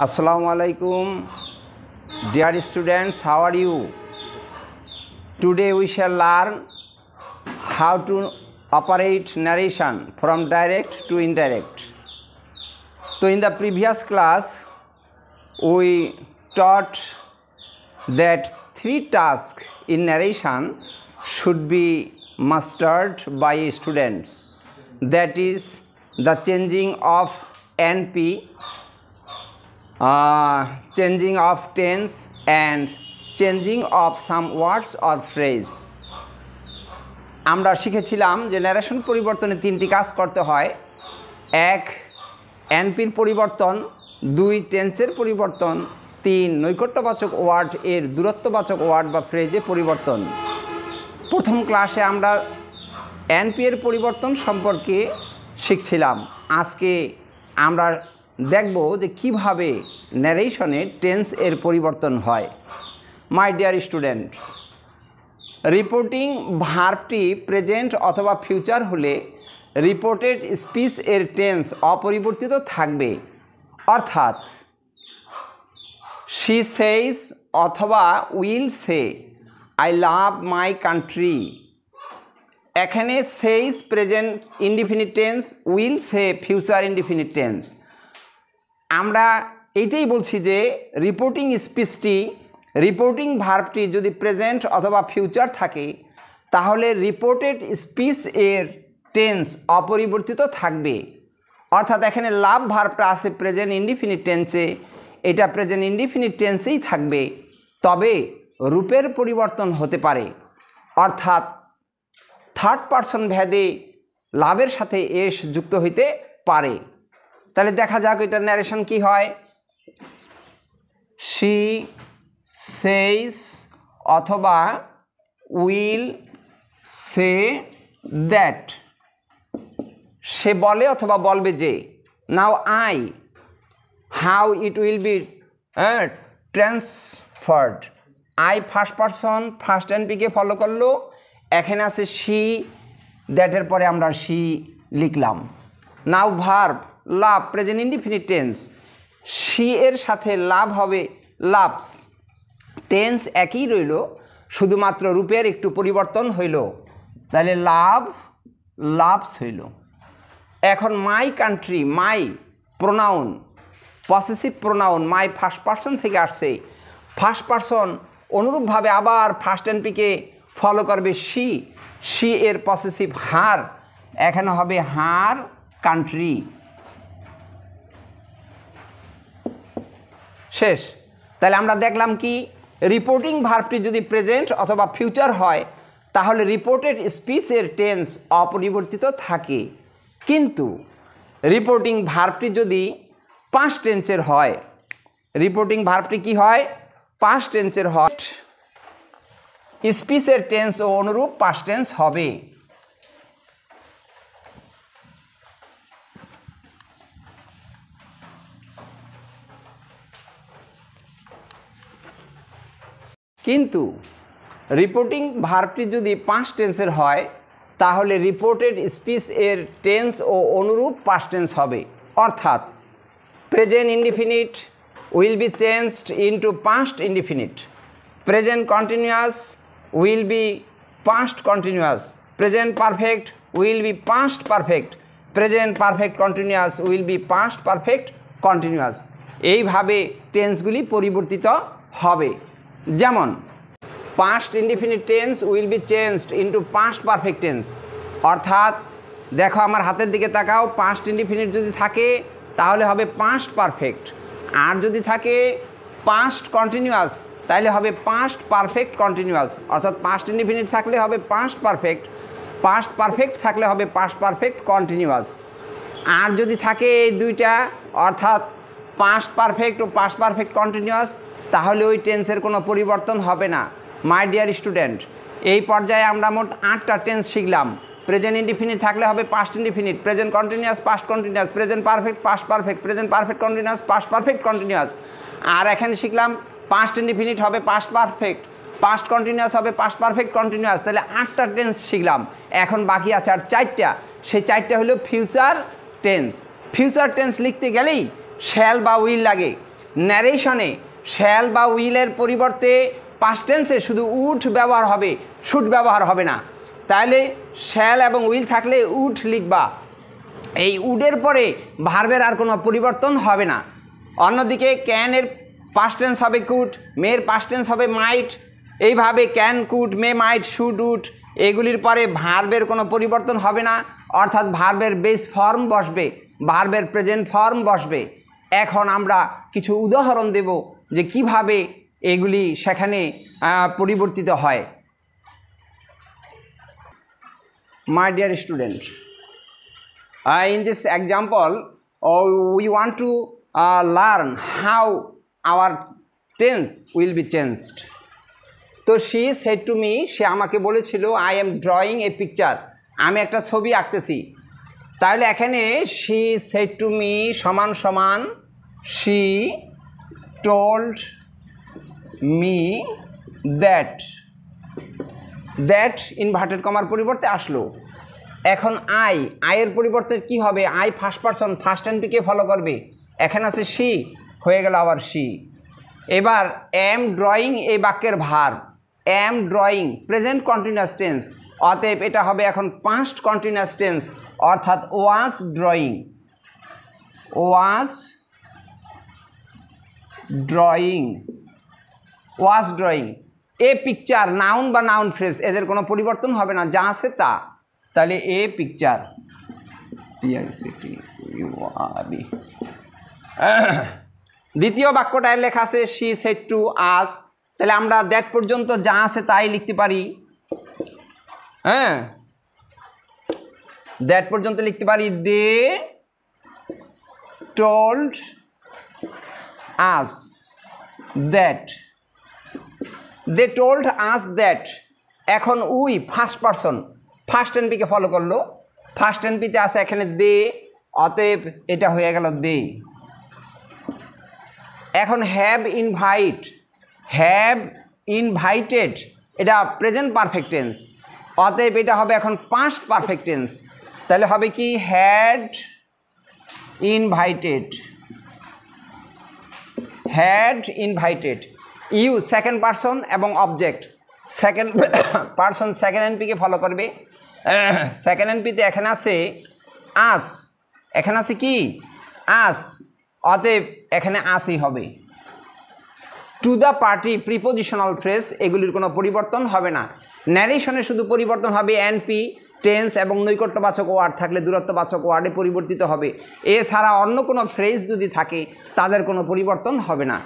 আসসালামু আলাইকুম। Dear students how are you today we shall learn how to operate narration from direct to indirect তো in the previous class we taught that three task in narration should be mastered by students that is the changing of N P changing of tense and changing of some words or phrase. আমরা শিখেছিলাম যে narration পরিবর্তনে তিনটি কাজ করতে হয়। এক এনপির পরিবর্তন। দুই টেন্সের পরিবর্তন। তিন, নৈকট্যবাচক ওয়ার্ড এর দূরত্ববাচক ওয়ার্ড বা ফ্রেজে পরিবর্তন। প্রথম ক্লাসে আমরা এনপি এর পরিবর্তন সম্পর্কে শিখছিলাম। আজকে আমরা দেখব যে কীভাবে ন্যারেশনে টেন্স এর পরিবর্তন হয়। মাই ডিয়ার স্টুডেন্টস রিপোর্টিং ভার্বটি প্রেজেন্ট অথবা ফিউচার হলে রিপোর্টেড স্পিচ এর টেন্স অপরিবর্তিত থাকবে। অর্থাৎ শি সেইস অথবা will say I love my country এখানে says present indefinite tense will say future indefinite tense আমরা এইটাই বলছি যে রিপোর্টিং স্পিচটি রিপোর্টিং ভার্বটি যদি প্রেজেন্ট অথবা ফিউচার থাকে, তাহলে রিপোর্টেড স্পিচ এর টেন্স অপরিবর্তিত থাকবে। অর্থাৎ এখানে লাভ ভার্বটা আছে প্রেজেন্ট ইনডিফিনিট টেন্সে এটা প্রেজেন্ট ইনডিফিনিট টেন্সেই থাকবে। তবে রূপের পরিবর্তন হতে পারে। অর্থাৎ থার্ড পারসন ভেদে লাভের সাথে এস যুক্ত হইতে পারে। তাহলে দেখা যাক এটার ন্যারেশন কি হয়। শি সেইস অথবা উইল সে দ্যাট সে বলে অথবা বলবে যে। Now I how it will be transferred I first person first N PK follow করল। এখানে আছে শি দ্যাটের পরে আমরা শি লিখলাম। Now verb love present indefinite tense she এর সাথে লাভ হবে লাভস টেন্স একই রইল, শুধুমাত্র রূপের একটু পরিবর্তন হইল। তাহলে লাভ লাভস হইল। এখন my country my pronoun possessive pronoun my first person থেকে আসছে। ফার্স্ট পার্সন অনুরূপভাবে আবার ফার্স্ট এনপিকে ফলো করবে শি সি এর পসেসিভ হার এখানে হবে হার কান্ট্রি শেষ। তাহলে আমরা দেখলাম কি রিপোর্টিং ভার্বটি যদি প্রেজেন্ট অথবা ফিউচার হয়, তাহলে রিপোর্টেড স্পিচের টেন্স অপরিবর্তিত থাকে। কিন্তু রিপোর্টিং ভার্বটি যদি পাঁচ টেন্সের হয় রিপোর্টিং ভার্বটি কি হয়? পাঁচ টেন্সের হয়। স্পিচের টেন্স ও অনুরূপ পাঁচ টেন্স হবে। কিন্তু রিপোর্টিং ভার্বটি যদি পাঁচ টেন্সের হয়, তাহলে রিপোর্টেড স্পিচ এর টেন্স ও অনুরূপ পাস্ট টেন্স হবে। অর্থাৎ present indefinite will be changed into past indefinite present continuous will be past continuous present perfect will be past perfect present perfect continuous will be past perfect continuous এইভাবে টেন্সগুলি পরিবর্তিত হবে। যেমন past indefinite tense will be changed into past perfect tense অর্থাৎ, দেখো আমার হাতের দিকে তাকাও পাস্ট ইনডিফিনিট যদি থাকে, তাহলে হবে পাস্ট পারফেক্ট আর যদি থাকে পাস্ট কন্টিনিউয়াস তাহলে হবে পাস্ট পারফেক্ট কন্টিনিউয়াস অর্থাৎ পাস্ট ইনডিফিনিট থাকলে হবে পাস্ট পারফেক্ট পাস্ট পারফেক্ট থাকলে হবে পাস্ট পারফেক্ট কন্টিনিউয়াস আর যদি থাকে এই দুইটা, অর্থাৎ পাস্ট পারফেক্ট ও পাস্ট পারফেক্ট কন্টিনিউয়াস তাহলে ওই টেন্সের কোনো পরিবর্তন হবে না। মাই ডিয়ার স্টুডেন্ট এই পর্যায়ে আমরা মোট আটটা টেন্স শিখলাম। প্রেজেন্ট ইনডিফিনিট থাকলে হবে past indefinite present continuous past continuous present perfect past perfect present perfect continuous past perfect continuous আর এখানে শিখলাম পাস্ট ইনডিফিনিট হবে পাস্ট পারফেক্ট পাস্ট কন্টিনিউয়াস হবে পাস্ট পারফেক্ট কন্টিনিউয়াস তাহলে আটটা টেন্স শিখলাম। এখন বাকি আছে আর চারটা। সেই চারটা হলো ফিউচার টেন্স ফিউচার টেন্স লিখতে গেলেই শ্যাল বা উইল লাগে। ন্যারেশনে শ্যাল বা উইলের পরিবর্তে পাস্ট টেন্সে শুধু উঠ ব্যবহার হবে শুট ব্যবহার হবে না। তাহলে শ্যাল এবং উইল থাকলে উঠ লিখবা। এই উডের পরে ভার্বের আর কোনো পরিবর্তন হবে না। অন্যদিকে ক্যানের পাস্ট টেন্স হবে কুট মেয়ের পাস্ট টেন্স হবে মাইট এইভাবে ক্যান কুট মে মাইট শুড উট এগুলির পরে ভার্বের কোনো পরিবর্তন হবে না। অর্থাৎ ভার্বের বেস ফর্ম বসবে ভার্বের প্রেজেন্ট ফর্ম বসবে। এখন আমরা কিছু উদাহরণ দেব। যে কীভাবে এগুলি সেখানে পরিবর্তিত হয় my dear student example, uh, we want to uh, learn how our tense will be changed. তো শি সেড টু মি সে আমাকে বলেছিল I am drawing a picture আমি একটা ছবি আঁকতেছি তাহলে এখানে শি সেড টু মি সমান সমান she told me that that inverted comma পরিবর্তে আসলো। এখন আই আয়ের পরিবর্তে কি হবে? I first person first N PK follow করবে। এখানে আছে সি হয়ে গেল আবার সি এবার এম ড্রয়িং এই বাক্যের ভার। Am drawing present continuous tense অতএব এটা হবে এখন পাস্ট কন্টিনিউয়াস টেন্স অর্থাৎ was drawing was drawing was drawing a picture noun বা নাউন ফ্রেজ এদের কোনো পরিবর্তন হবে না, যা আছে তা। তাহলে এ পিকচার দ্বিতীয় বাক্যটায় লেখা আছে শি সেট টু আস তাহলে আমরা দ্যাট পর্যন্ত যা আছে তাই লিখতে পারি। হ্যাঁ? দ্যাট পর্যন্ত লিখতে পারি they told us that they told us that এখন উই ফার্স্ট পারসন ফার্স্ট এনপিকে ফলো করল ফার্স্ট এনপিতে আছে এখানে দে, অতএব এটা হয়ে গেল দে। এখন হ্যাভ ইনভাইট হ্যাভ ইনভাইটেড এটা প্রেজেন্ট পারফেক্ট টেন্স অতএব এটা হবে এখন পাস্ট পারফেক্ট টেন্স তাহলে হবে কি? Had invited had invited you second person এবং অবজেক্ট সেকেন্ড পারসন সেকেন্ড এনপিকে ফলো করবে। সেকেন্ড এনপিতে এখানে আছে আস এখানে আছে কি? আস অতএব এখানে আসই হবে। To the party prepositional phrase এগুলির কোনো পরিবর্তন হবে না। ন্যারেশনে শুধু পরিবর্তন হবে এনপি টেন্স এবং নৈকট্যবাচক ওয়ার্ড থাকলে দূরত্ববাচক ওয়ার্ডে পরিবর্তিত হবে। এছাড়া অন্য কোনো ফ্রেজ যদি থাকে, তাদের কোনো পরিবর্তন হবে না।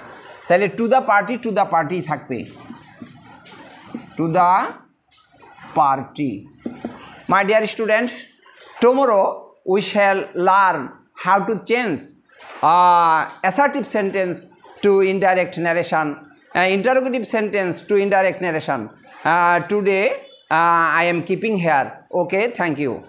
তাহলে to the party to the party থাকবে। To the party my dear student tomorrow we shall learn how to change assertive sentence to indirect narration interrogative sentence to indirect narration today I am keeping here okay thank you